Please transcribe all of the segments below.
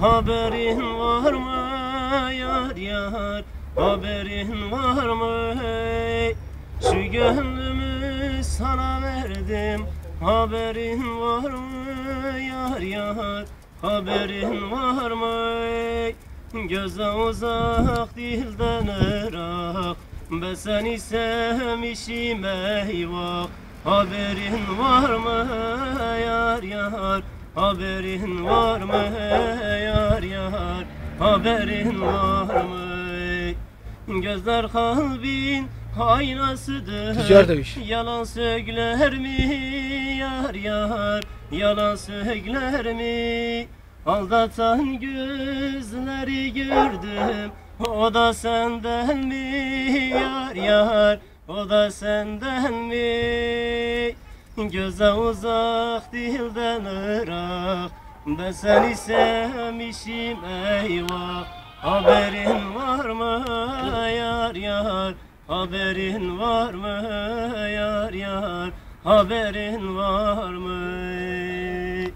Haberin var mı yar yar? Haberin var mı? Hey Şu gönlümü sana verdim. Haberin var mı yar yar? Haberin var mı? Hey Göze uzak dilden ırak Ben seni sevmişim eyvah. Haberin var mı yar yar Haberin var mı yar yar? Haberin var mı? Gözler kalbin aynasıdır Ticaret. Yalan söyler mi yar yar? Yalan söyler mi? Aldatan gözleri gördüm. O da senden mi yar yar? O da senden mi Göze uzak dilden ırak. Ben seni sevmişim eyvah. Haberin var mı yar yar? Haberin var mı yar yar? Haberin var mı?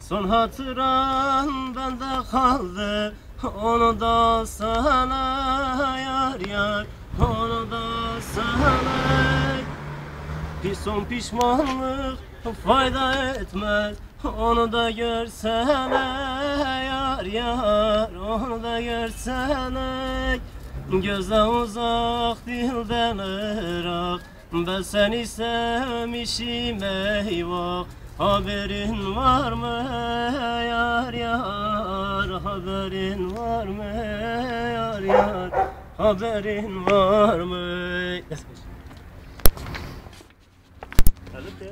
Son hatıran bende kaldı. Onu da sana yar yar Onu da sana bir son pişmanlık fayda etmez. Onu da görsene yar yar. Onu da görsene Göze uzak dilden ırak Ben seni sevmişim eyvah. Haberin var mı yar yar? Haberin var mı yar yar? Haberin var mı I lived there.